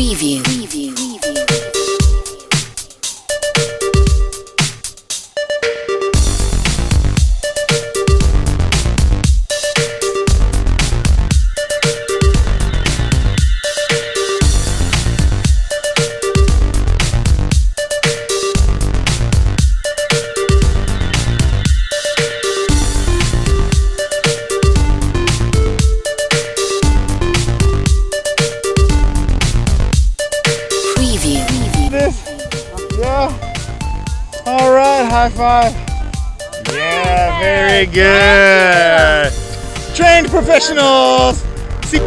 Preview. this? Yeah. All right, high five. Yeah, very good. Trained professionals. See